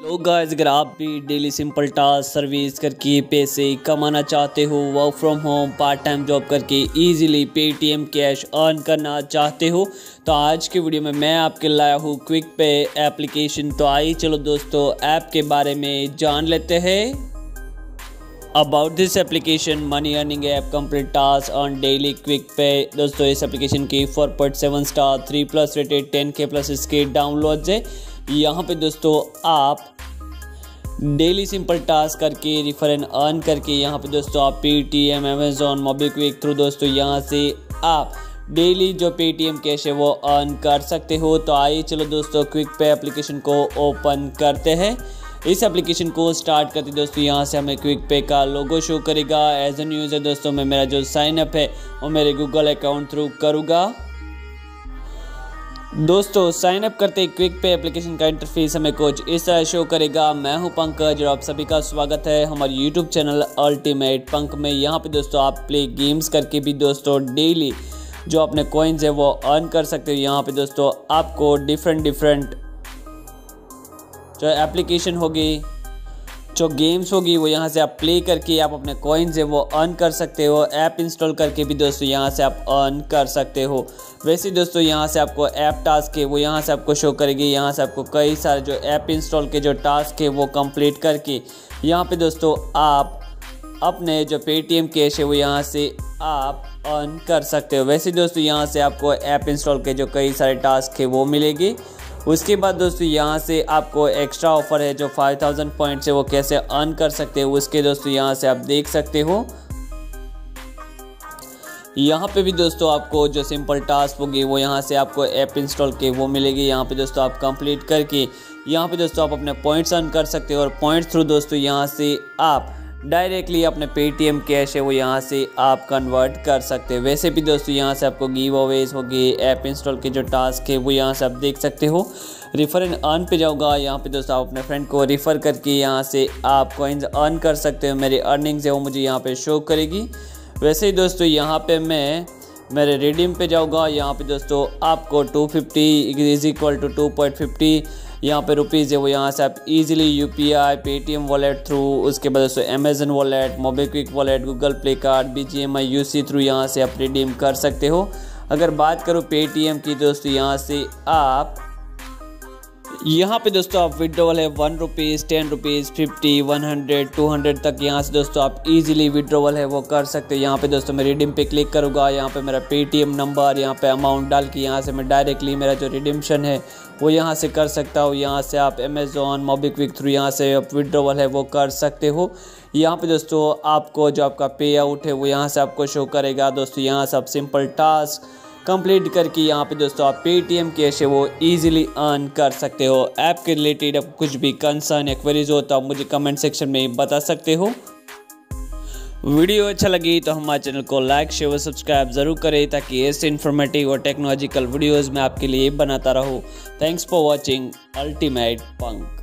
लो guys अगर आप भी डेली सिंपल टास्क सर्विस करके पैसे कमाना चाहते हो work from home part time job करके इजीली पेटीएम कैश अर्न करना चाहते हो तो आज के वीडियो में मैं आपके लाया हूँ क्विक पे एप्लीकेशन तो आई चलो दोस्तों ऐप के बारे में जान लेते हैं। About this application money earning app complete task on daily Quick Pay दोस्तों, इस एप्लीकेशन की four point seven star three plus rated ten K plus इसके डाउनलोड है। यहाँ पे दोस्तों, आप डेली सिंपल टास्क करके रिफर एंड अर्न करके, यहाँ पे दोस्तों, आप पेटीएम अमेजोन मोबीक्विक थ्रू दोस्तों, यहाँ से आप डेली जो पेटीएम कैश है, वो अर्न कर सकते हो। तो आइए चलो दोस्तों क्विक पे एप्लीकेशन को ओपन करते हैं। इस एप्लीकेशन को स्टार्ट करते दोस्तों। यहाँ से हमें क्विक पे का लोगो शो करेगा। एज एन यूज़र दोस्तों, मैं मेरा जो साइन अप है, वो मेरे गूगल अकाउंट थ्रू करूँगा। दोस्तों साइन अप करते क्विक पे एप्लीकेशन का इंटरफेस हमें कुछ इस तरह शो करेगा। मैं हूँ पंकज और आप सभी का स्वागत है हमारे यूट्यूब चैनल अल्टीमेट पंक में। यहाँ पे दोस्तों, आप प्ले गेम्स करके भी दोस्तों डेली जो अपने कॉइन्स है, वो अर्न कर सकते हो। यहाँ पे दोस्तों, आपको डिफरेंट डिफरेंट जो एप्लीकेशन होगी, जो गेम्स होगी, वो यहाँ से आप प्ले करके आप अपने कॉइन्स है, वो अर्न कर सकते हो। ऐप इंस्टॉल करके भी दोस्तों यहाँ से आप अर्न कर सकते हो। वैसे दोस्तों यहाँ से आपको ऐप टास्क है वो यहाँ से आपको शो करेगी। यहाँ से आपको कई सारे जो ऐप इंस्टॉल के जो टास्क है वो कंप्लीट करके यहाँ पे दोस्तों आप अपने जो पेटीएम कैश है, वो यहाँ से आप अर्न कर सकते हो। वैसे दोस्तों यहाँ से आपको ऐप इंस्टॉल के जो कई सारे टास्क है, वो मिलेगी। उसके बाद दोस्तों, यहाँ से आपको एक्स्ट्रा ऑफ़र है जो 5000 पॉइंट्स है, वो कैसे अर्न कर सकते हो, उसके दोस्तों, यहाँ से आप देख सकते हो। यहाँ पे भी दोस्तों, आपको जो सिंपल टास्क होगी, वो यहाँ से आपको ऐप इंस्टॉल के वो मिलेगी। यहाँ पे दोस्तों, आप कंप्लीट करके, यहाँ पे दोस्तों, आप अपने पॉइंट्स अर्न कर सकते हो और पॉइंट्स थ्रू दोस्तों, यहाँ से आप डायरेक्टली अपने पेटीएम कैश है, वो यहाँ से आप कन्वर्ट कर सकते हैं। वैसे भी दोस्तों, यहाँ से आपको गिव अवेज होगी ऐप इंस्टॉल के जो टास्क है, वो यहाँ से आप देख सकते हो। रिफ़र एंड अर्न पे जाऊँगा। यहाँ पे दोस्तों, आप अपने फ्रेंड को रिफ़र करके यहाँ से आप कॉइन्स अर्न कर सकते हो। मेरी अर्निंग्स है, वो मुझे यहाँ पर शो करेगी। वैसे ही दोस्तों, यहाँ पर मैं, मेरे रिडीम पे जाऊँगा। यहाँ पे दोस्तों, आपको 250 fifty is equal to two point fifty यहाँ पे रुपीज़ है, वो यहाँ से आप easily U P I Paytm wallet through उसके बाद दोस्तों Amazon wallet MobiKwik wallet Google Play card B G M I U C through यहाँ से आप रिडीम कर सकते हो। अगर बात करूँ पेटीएम की दोस्तों, यहाँ से आप यहाँ पे दोस्तों आप विड्रॉवल है one rupees ten rupees fifty one hundred two hundred तक यहाँ से दोस्तों आप इजीली विड्रॉवल है, वो कर सकते हो। यहाँ पे दोस्तों मैं रिडीम पे क्लिक करूँगा, यहाँ पे मेरा पेटीएम नंबर यहाँ पे अमाउंट डाल के यहाँ से मैं डायरेक्टली मेरा जो रिडीमशन है, वो यहाँ से कर सकता हूँ। यहाँ से आप अमेज़ोन मोबिक्विक थ्रू यहाँ से आप विड्रॉवल है, वो कर सकते हो। यहाँ पे दोस्तों आपको जो आपका पे आउट है, वो यहाँ से आपको शो करेगा। दोस्तों यहाँ से आप सिंपल टास्क कंप्लीट करके यहाँ पे दोस्तों आप पेटीएम कैश है वो इजीली अर्न कर सकते हो। ऐप के रिलेटेड अब कुछ भी कंसर्न या क्वेरीज हो तो आप मुझे कमेंट सेक्शन में बता सकते हो। वीडियो अच्छा लगी तो हमारे चैनल को लाइक शेयर और सब्सक्राइब ज़रूर करें ताकि ऐसे इन्फॉर्मेटिव और टेक्नोलॉजिकल वीडियोस मैं आपके लिए बनाता रहूँ। Thanks for watching ultimate punk